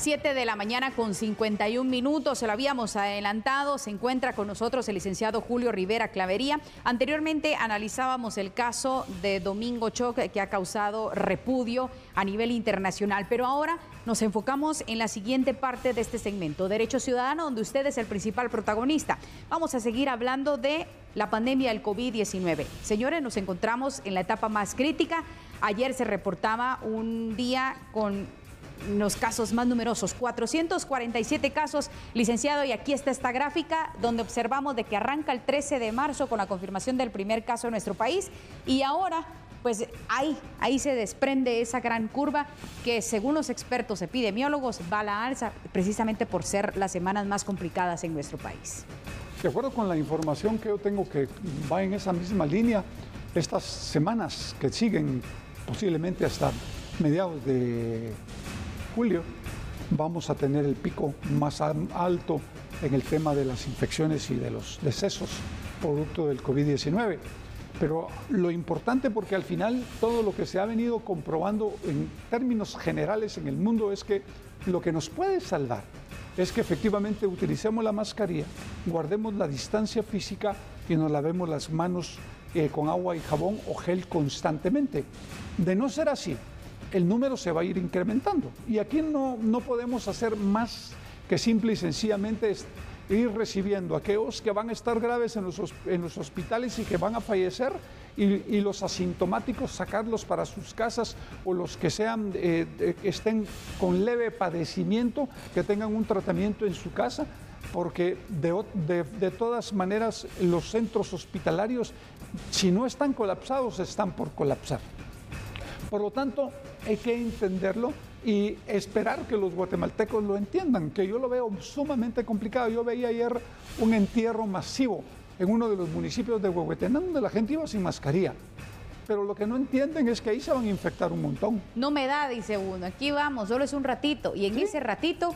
7 de la mañana con 51 minutos, se lo habíamos adelantado, se encuentra con nosotros el licenciado Julio Rivera Clavería. Anteriormente analizábamos el caso de Domingo Choc que ha causado repudio a nivel internacional, pero ahora nos enfocamos en la siguiente parte de este segmento, Derecho Ciudadano, donde usted es el principal protagonista. Vamos a seguir hablando de la pandemia del COVID-19. Señores, nos encontramos en la etapa más crítica. Ayer se reportaba un día con los casos más numerosos, 447 casos, licenciado, y aquí está esta gráfica donde observamos de que arranca el 13 de marzo con la confirmación del primer caso en nuestro país y ahora pues ahí, ahí se desprende esa gran curva que según los expertos epidemiólogos va a la alza precisamente por ser las semanas más complicadas en nuestro país. De acuerdo con la información que yo tengo que va en esa misma línea, estas semanas que siguen posiblemente hasta mediados de julio vamos a tener el pico más alto en el tema de las infecciones y de los decesos producto del COVID-19. Pero lo importante, porque al final todo lo que se ha venido comprobando en términos generales en el mundo es que lo que nos puede salvar es que efectivamente utilicemos la mascarilla, guardemos la distancia física y nos lavemos las manos eh, con agua y jabón o gel constantemente. De no ser así, el número se va a ir incrementando. Y aquí no, no podemos hacer más que simple y sencillamente ir recibiendo a aquellos que van a estar graves en los, en los hospitales y que van a fallecer y, los asintomáticos sacarlos para sus casas o los que sean, eh, estén con leve padecimiento, que tengan un tratamiento en su casa porque de, de, todas maneras los centros hospitalarios, si no están colapsados, están por colapsar. Por lo tanto, hay que entenderlo y esperar que los guatemaltecos lo entiendan, que yo lo veo sumamente complicado. Yo veía ayer un entierro masivo en uno de los municipios de Huehuetenán donde la gente iba sin mascarilla. Pero lo que no entienden es que ahí se van a infectar un montón. No me da, dice uno, aquí vamos, solo es un ratito. Y en ese ratito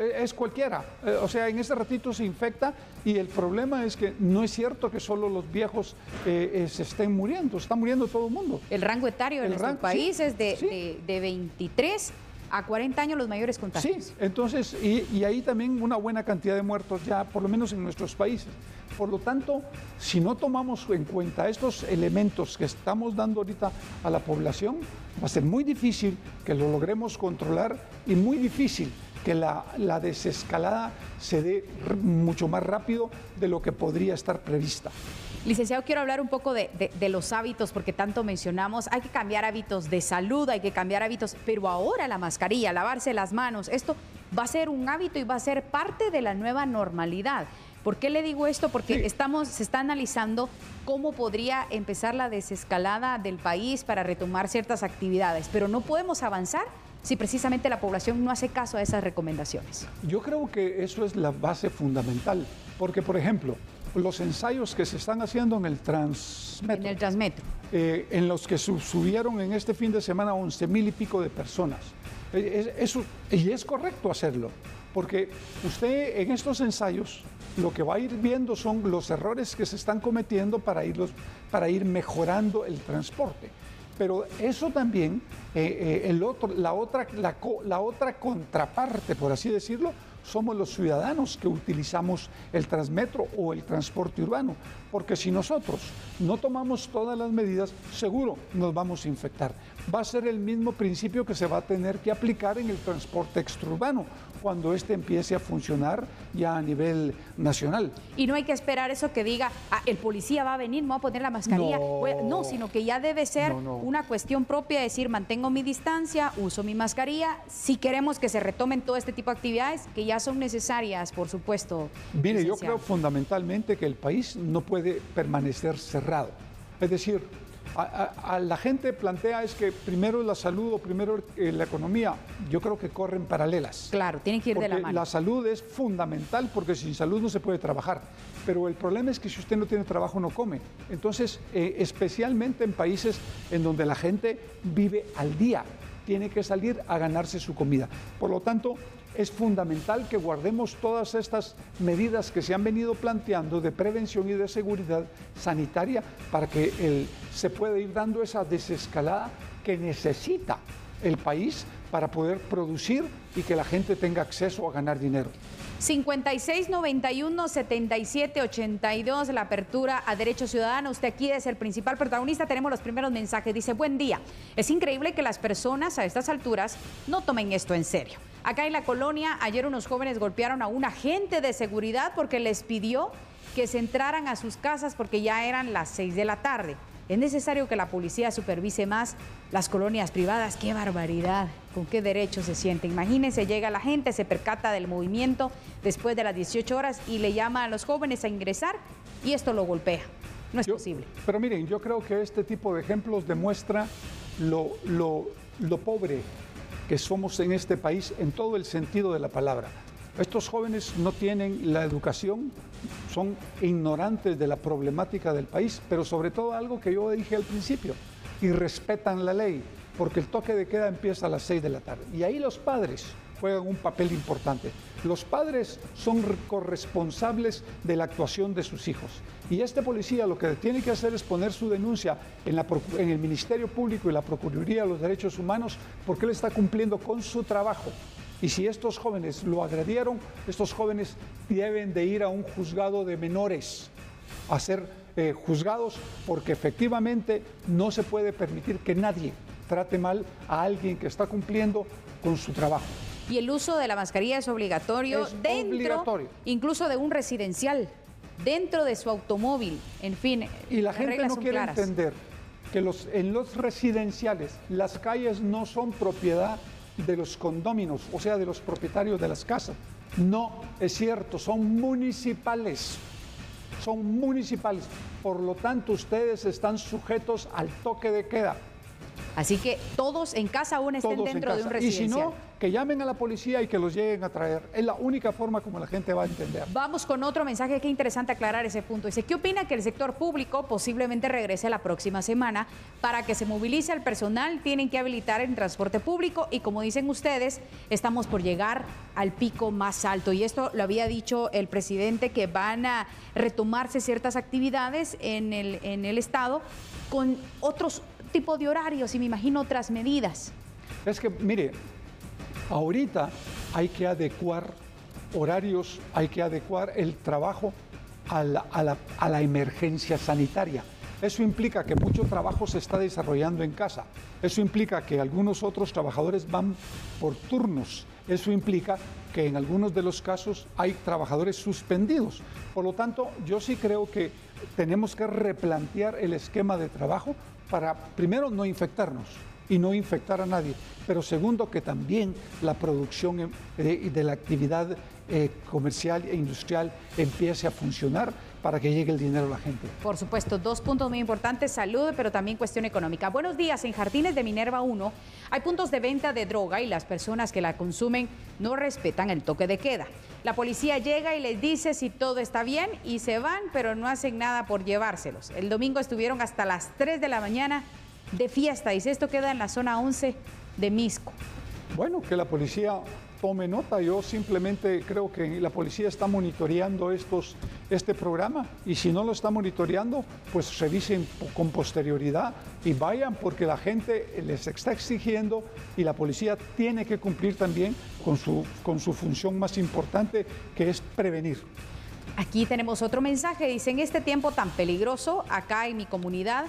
es cualquiera. Eh, o sea, en ese ratito se infecta y el problema es que no es cierto que solo los viejos eh, se estén muriendo, está muriendo todo el mundo. El rango etario de nuestro país es de, de, 23 a 40 años los mayores contagios. Sí, entonces, y, y, ahí también una buena cantidad de muertos ya, por lo menos en nuestros países. Por lo tanto, si no tomamos en cuenta estos elementos que estamos dando ahorita a la población, va a ser muy difícil que lo logremos controlar y muy difícil que la, desescalada se dé mucho más rápido de lo que podría estar prevista. Licenciado, quiero hablar un poco de, los hábitos, porque tanto mencionamos, hay que cambiar hábitos de salud, hay que cambiar hábitos, pero ahora la mascarilla, lavarse las manos, esto va a ser un hábito y va a ser parte de la nueva normalidad. ¿Por qué le digo esto? Porque estamos, se está analizando cómo podría empezar la desescalada del país para retomar ciertas actividades, pero no podemos avanzar si precisamente la población no hace caso a esas recomendaciones? Yo creo que eso es la base fundamental, porque por ejemplo, los ensayos que se están haciendo en el Transmetro. En el Transmetro. Eh, en los que subieron en este fin de semana 11 mil y pico de personas. Eh, eso, y es correcto hacerlo, porque usted en estos ensayos lo que va a ir viendo son los errores que se están cometiendo para, irlos, para ir mejorando el transporte. Pero eso también, eh, eh, el otro, la, otra, la, otra contraparte, por así decirlo, somos los ciudadanos que utilizamos el transmetro o el transporte urbano. Porque si nosotros no tomamos todas las medidas, seguro nos vamos a infectar. Va a ser el mismo principio que se va a tener que aplicar en el transporte extraurbano cuando éste empiece a funcionar ya a nivel nacional. Y no hay que esperar eso que diga, ah, el policía va a venir, me va a poner la mascarilla. No, sino que ya debe ser una cuestión propia, decir, mantengo mi distancia, uso mi mascarilla. Si queremos que se retomen todo este tipo de actividades, que ya son necesarias, por supuesto. Mire, yo creo fundamentalmente que el país no puede permanecer cerrado. Es decir, a, la gente plantea es que primero la salud o primero eh, la economía. Yo creo que corren paralelas. Claro, tienen que ir de la mano. La salud es fundamental porque sin salud no se puede trabajar. Pero el problema es que si usted no tiene trabajo no come. Entonces, eh, especialmente en países en donde la gente vive al día, tiene que salir a ganarse su comida. Por lo tanto, es fundamental que guardemos todas estas medidas que se han venido planteando de prevención y de seguridad sanitaria para que se pueda ir dando esa desescalada que necesita el país para poder producir y que la gente tenga acceso a ganar dinero. 56 91 77 82, la apertura a Derecho Ciudadano. Usted aquí es el principal protagonista. Tenemos los primeros mensajes. Dice: Buen día. Es increíble que las personas a estas alturas no tomen esto en serio. Acá en la colonia, ayer unos jóvenes golpearon a un agente de seguridad porque les pidió que se entraran a sus casas porque ya eran las 6 de la tarde. Es necesario que la policía supervise más las colonias privadas. ¡Qué barbaridad! ¿Con qué derecho se siente? Imagínense, llega la gente, se percata del movimiento después de las 18 horas y le llama a los jóvenes a ingresar y esto lo golpea. No es posible. Pero miren, yo creo que este tipo de ejemplos demuestra lo, lo, lo pobre que somos en este país en todo el sentido de la palabra. Estos jóvenes no tienen la educación, son ignorantes de la problemática del país, pero sobre todo algo que yo dije al principio, y respetan la ley, porque el toque de queda empieza a las 6 de la tarde. Y ahí los padres juegan un papel importante. Los padres son corresponsables de la actuación de sus hijos. Y este policía lo que tiene que hacer es poner su denuncia en, en el Ministerio Público y la Procuraduría de los Derechos Humanos porque él está cumpliendo con su trabajo. Y si estos jóvenes lo agredieron, estos jóvenes deben de ir a un juzgado de menores a ser eh, juzgados porque efectivamente no se puede permitir que nadie trate mal a alguien que está cumpliendo con su trabajo. Y el uso de la mascarilla es obligatorio dentro incluso de un residencial, dentro de su automóvil, en fin. Y la gente no quiere entender que los, en los residenciales las calles no son propiedad de los condóminos, o sea, de los propietarios de las casas. No es cierto, son municipales. Son municipales. Por lo tanto, ustedes están sujetos al toque de queda. Así que todos en casa aún estén dentro de un residencial. Y si no, que llamen a la policía y que los lleguen a traer. Es la única forma como la gente va a entender. Vamos con otro mensaje, qué interesante aclarar ese punto. Dice, ¿qué opina que el sector público posiblemente regrese la próxima semana para que se movilice al personal? Tienen que habilitar el transporte público y como dicen ustedes, estamos por llegar al pico más alto. Y esto lo había dicho el presidente, que van a retomarse ciertas actividades en el, en el Estado con otros tipo de horarios y me imagino otras medidas. Es que, mire, ahorita hay que adecuar horarios, hay que adecuar el trabajo a la, emergencia sanitaria. Eso implica que mucho trabajo se está desarrollando en casa. Eso implica que algunos otros trabajadores van por turnos. Eso implica que en algunos de los casos hay trabajadores suspendidos. Por lo tanto, yo sí creo que tenemos que replantear el esquema de trabajo para, primero, no infectarnos y no infectar a nadie, pero segundo, que también la producción eh, de la actividad eh, comercial e industrial empiece a funcionar para que llegue el dinero a la gente. Por supuesto, dos puntos muy importantes, salud, pero también cuestión económica. Buenos días, en Jardines de Minerva 1 hay puntos de venta de droga y las personas que la consumen no respetan el toque de queda. La policía llega y les dice si todo está bien y se van, pero no hacen nada por llevárselos. El domingo estuvieron hasta las 3 de la mañana de fiesta. y esto queda en la zona 11 de Misco. Bueno, que la policía tome nota. Yo simplemente creo que la policía está monitoreando estos, este programa y si no lo está monitoreando, pues revisen con posterioridad y vayan porque la gente les está exigiendo y la policía tiene que cumplir también con su, con su función más importante que es prevenir. Aquí tenemos otro mensaje, dice, en este tiempo tan peligroso, acá en mi comunidad,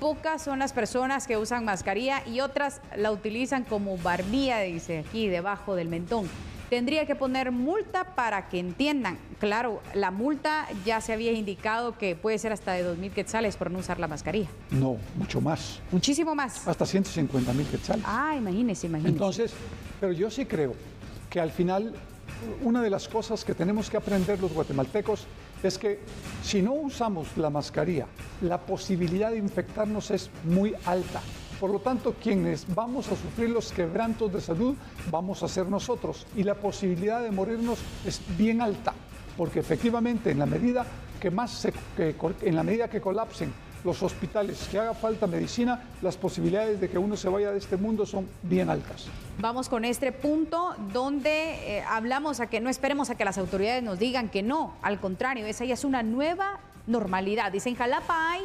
Pocas son las personas que usan mascarilla y otras la utilizan como barbilla, dice aquí, debajo del mentón. Tendría que poner multa para que entiendan. Claro, la multa ya se había indicado que puede ser hasta de 2.000 quetzales por no usar la mascarilla. No, mucho más. Muchísimo más. Hasta 150 mil quetzales. Ah, imagínese, imagínese. Entonces, pero yo sí creo que al final una de las cosas que tenemos que aprender los guatemaltecos es que si no usamos la mascarilla, la posibilidad de infectarnos es muy alta. Por lo tanto, quienes vamos a sufrir los quebrantos de salud vamos a ser nosotros y la posibilidad de morirnos es bien alta, porque efectivamente en la medida que más en la medida que colapsen los hospitales, que haga falta medicina, las posibilidades de que uno se vaya de este mundo son bien altas. Vamos con este punto donde eh, hablamos a que no esperemos a que las autoridades nos digan que no, al contrario, esa ya es una nueva normalidad. Dice, en Jalapa hay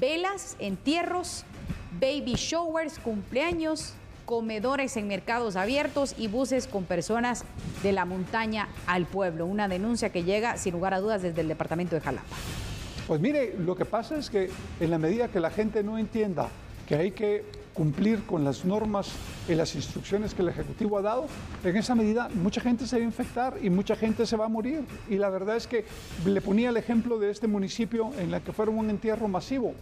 velas, entierros, baby showers, cumpleaños, comedores en mercados abiertos y buses con personas de la montaña al pueblo. Una denuncia que llega sin lugar a dudas desde el departamento de Jalapa. Pues mire, lo que pasa es que en la medida que la gente no entienda que hay que cumplir con las normas y las instrucciones que el Ejecutivo ha dado, en esa medida mucha gente se va a infectar y mucha gente se va a morir. Y la verdad es que le ponía el ejemplo de este municipio en la que fueron un entierro masivo.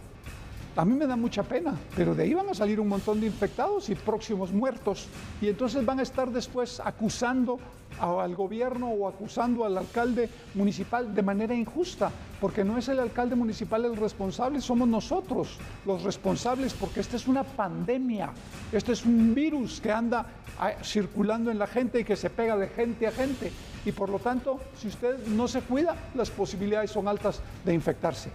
A mí me da mucha pena, pero de ahí van a salir un montón de infectados y próximos muertos. Y entonces van a estar después acusando al gobierno o acusando al alcalde municipal de manera injusta, porque no es el alcalde municipal el responsable, somos nosotros los responsables, porque esta es una pandemia, este es un virus que anda ah, circulando en la gente y que se pega de gente a gente. Y por lo tanto, si usted no se cuida, las posibilidades son altas de infectarse.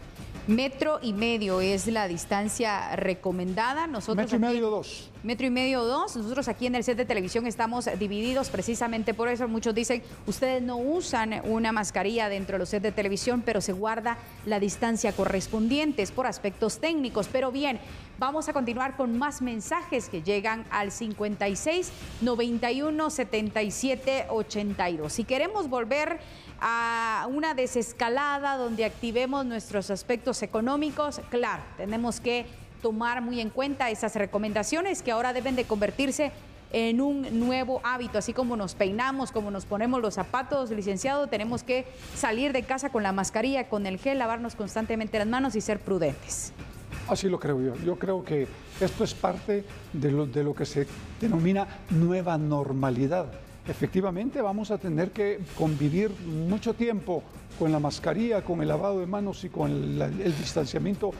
Metro y medio es la distancia recomendada. Nosotros metro y medio dos. Metro y medio dos. Nosotros aquí en el set de televisión estamos divididos precisamente por eso. Muchos dicen, ustedes no usan una mascarilla dentro de los sets de televisión, pero se guarda la distancia correspondiente. Es por aspectos técnicos. Pero bien, vamos a continuar con más mensajes que llegan al 56 91 77 82. Si queremos volver a una desescalada donde activemos nuestros aspectos económicos, claro, tenemos que tomar muy en cuenta esas recomendaciones que ahora deben de convertirse en un nuevo hábito, así como nos peinamos, como nos ponemos los zapatos, licenciado, tenemos que salir de casa con la mascarilla, con el gel, lavarnos constantemente las manos y ser prudentes. Así lo creo yo. Yo creo que esto es parte de lo, de lo que se denomina nueva normalidad efectivamente vamos a tener que convivir mucho tiempo con la mascarilla, con el lavado de manos y con el, distanciamiento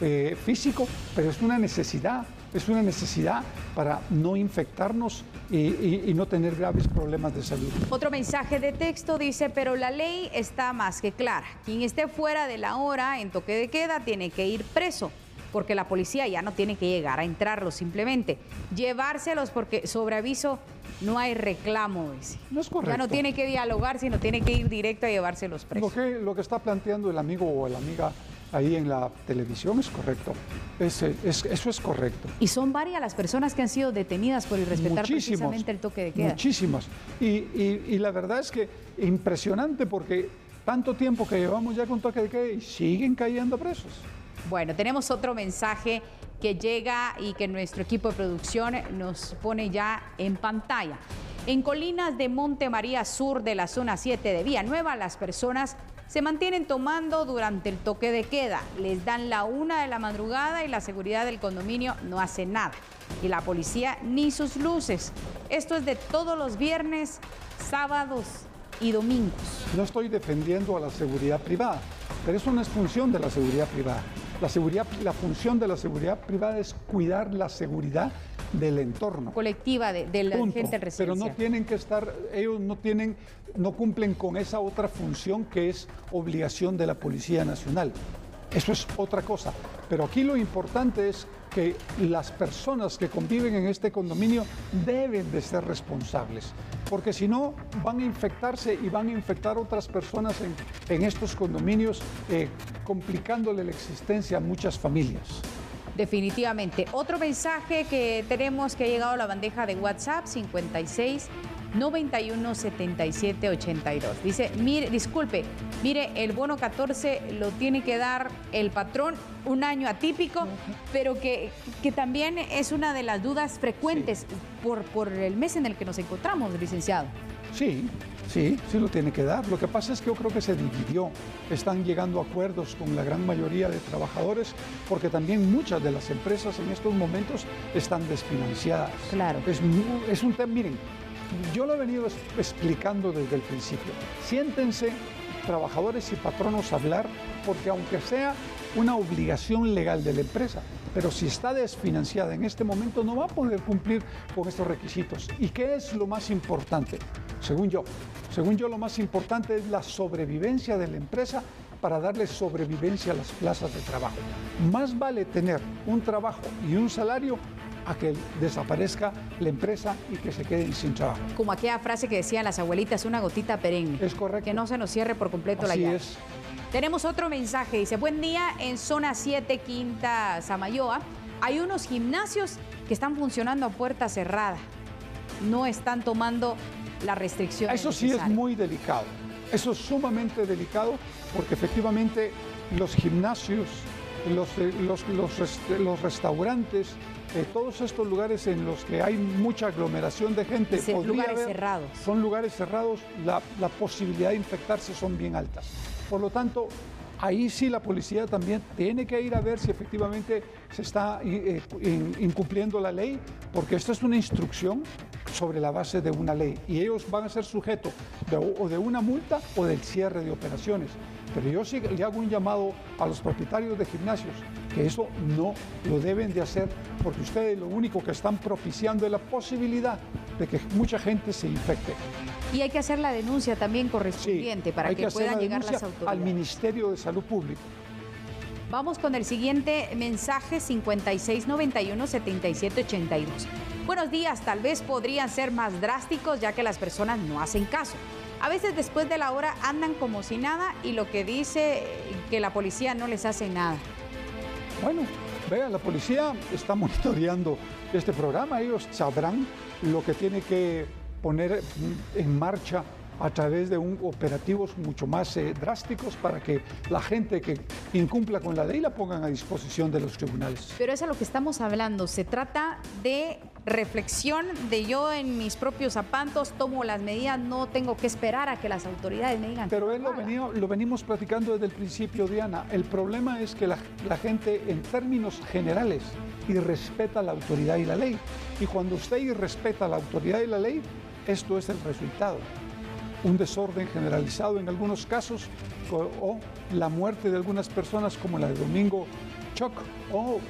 eh, físico, pero es una necesidad, es una necesidad para no infectarnos y, y, no tener graves problemas de salud. Otro mensaje de texto dice, pero la ley está más que clara. Quien esté fuera de la hora en toque de queda tiene que ir preso porque la policía ya no tiene que llegar a entrarlos, simplemente llevárselos porque sobre aviso no hay reclamo, No es correcto. Ya no tiene que dialogar, sino tiene que ir directo a llevárselos presos. Lo que, lo que está planteando el amigo o la amiga ahí en la televisión es correcto. eso es correcto. Y son varias las personas que han sido detenidas por irrespetar precisamente el toque de queda. Muchísimas. Y, y, la verdad es que impresionante porque tanto tiempo que llevamos ya con toque de queda y siguen cayendo presos. Bueno, tenemos otro mensaje que llega y que nuestro equipo de producción nos pone ya en pantalla. En colinas de Monte María Sur de la zona 7 de Villanueva, las personas se mantienen tomando durante el toque de queda. Les dan la una de la madrugada y la seguridad del condominio no hace nada. Y la policía ni sus luces. Esto es de todos los viernes, sábados y domingos. No estoy defendiendo a la seguridad privada, pero eso no es función de la seguridad privada. La, seguridad, la función de la seguridad privada es cuidar la seguridad del entorno. Colectiva de, la gente residencial. Pero no tienen que estar, ellos no tienen, no cumplen con esa otra función que es obligación de la Policía Nacional. Eso es otra cosa. Pero aquí lo importante es que las personas que conviven en este condominio deben de ser responsables, porque si no van a infectarse y van a infectar otras personas en, estos condominios, eh, complicándole la existencia a muchas familias. Definitivamente. Otro mensaje que tenemos que ha llegado a la bandeja de WhatsApp 56 91 77 82. Dice, mire, disculpe, mire, el bono 14 lo tiene que dar el patrón un año atípico, pero que, que también es una de las dudas frecuentes por, por el mes en el que nos encontramos, licenciado. Sí, sí, sí lo tiene que dar. Lo que pasa es que yo creo que se dividió. Están llegando a acuerdos con la gran mayoría de trabajadores porque también muchas de las empresas en estos momentos están desfinanciadas. Claro. Es, es un tema, miren, yo lo he venido explicando desde el principio. Siéntense trabajadores y patronos a hablar porque aunque sea una obligación legal de la empresa, pero si está desfinanciada en este momento no va a poder cumplir con estos requisitos. ¿Y qué es lo más importante? Según yo, según yo lo más importante es la sobrevivencia de la empresa para darle sobrevivencia a las plazas de trabajo. Más vale tener un trabajo y un salario a que desaparezca la empresa y que se queden sin trabajo. Como aquella frase que decían las abuelitas, una gotita perenne. Es correcto. Que no se nos cierre por completo la llave. Es. Tenemos otro mensaje, dice, buen día, en zona 7, Quinta Samayoa, hay unos gimnasios que están funcionando a puerta cerrada. No están tomando la restricción. Eso sí es muy delicado. Eso es sumamente delicado porque efectivamente los gimnasios, los, eh, los, los, restaurantes, eh, todos estos lugares en los que hay mucha aglomeración de gente, son lugares cerrados. Son lugares cerrados, la, la posibilidad de infectarse son bien altas. Por lo tanto, ahí sí la policía también tiene que ir a ver si efectivamente se está eh, incumpliendo la ley, porque esta es una instrucción sobre la base de una ley y ellos van a ser sujetos de, o de una multa o del cierre de operaciones. Pero yo sí le hago un llamado a los propietarios de gimnasios que eso no lo deben de hacer porque ustedes lo único que están propiciando es la posibilidad de que mucha gente se infecte. Y hay que hacer la denuncia también correspondiente para que, puedan llegar las autoridades. Al Ministerio de Salud Pública. Vamos con el siguiente mensaje 5691-7782. Buenos días, tal vez podrían ser más drásticos ya que las personas no hacen caso. A veces después de la hora andan como si nada y lo que dice que la policía no les hace nada. Bueno, vea, la policía está monitoreando este programa, ellos sabrán lo que tiene que poner en marcha a través de un, operativos mucho más eh, drásticos para que la gente que incumpla con la ley la pongan a disposición de los tribunales. Pero eso es lo que estamos hablando. Se trata de reflexión de yo en mis propios zapatos tomo las medidas, no tengo que esperar a que las autoridades me digan. Pero él lo, lo venimos platicando desde el principio, Diana. El problema es que la, la gente en términos generales irrespeta la autoridad y la ley. Y cuando usted irrespeta la autoridad y la ley, esto es el resultado un desorden generalizado en algunos casos o, la muerte de algunas personas como la de Domingo Choc o,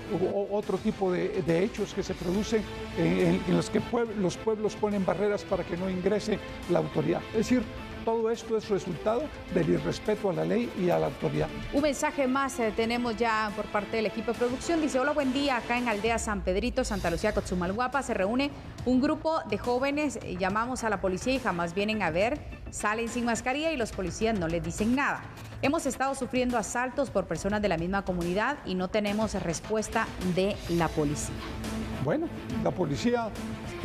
otro tipo de, hechos que se producen en, los que los pueblos ponen barreras para que no ingrese la autoridad. Es decir, todo esto es resultado del irrespeto a la ley y a la autoridad. Un mensaje más eh, tenemos ya por parte del equipo de producción. Dice, hola, buen día. Acá en Aldea San Pedrito, Santa Lucía, Cotzumalguapa, se reúne un grupo de jóvenes. Eh, llamamos a la policía y jamás vienen a ver. Salen sin mascarilla y los policías no les dicen nada. Hemos estado sufriendo asaltos por personas de la misma comunidad y no tenemos respuesta de la policía. Bueno, la policía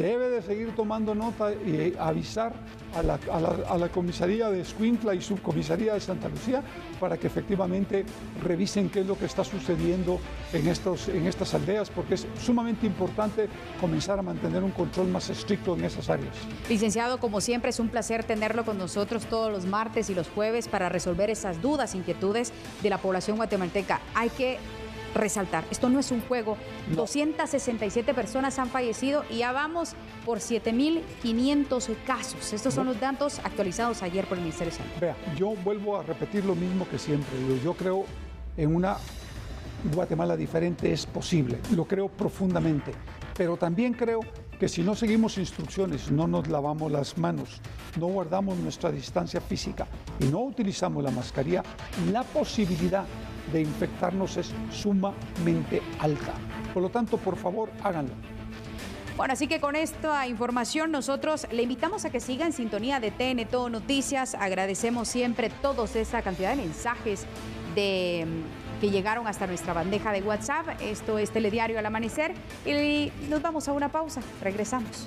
debe de seguir tomando nota y avisar a la, comisaría de Escuintla y subcomisaría de Santa Lucía para que efectivamente revisen qué es lo que está sucediendo en, estas aldeas, porque es sumamente importante comenzar a mantener un control más estricto en esas áreas. Licenciado, como siempre, es un placer tenerlo con nosotros todos los martes y los jueves para resolver esas dudas, inquietudes de la población guatemalteca. Hay que resaltar. Esto no es un juego. 267 personas han fallecido y ya vamos por 7.500 casos. Estos son los datos actualizados ayer por el Ministerio de Salud. Vea, yo vuelvo a repetir lo mismo que siempre. Yo creo en una Guatemala diferente es posible. Lo creo profundamente. Pero también creo que si no seguimos instrucciones, no nos lavamos las manos, no guardamos nuestra distancia física y no utilizamos la mascarilla, la posibilidad de infectarnos es sumamente alta. Por lo tanto, por favor, háganlo. Bueno, así que con esta información nosotros le invitamos a que siga en sintonía de TN Todo Noticias. Agradecemos siempre todos esa cantidad de mensajes de, que llegaron hasta nuestra bandeja de WhatsApp. Esto es Telediario al Amanecer y nos vamos a una pausa. Regresamos.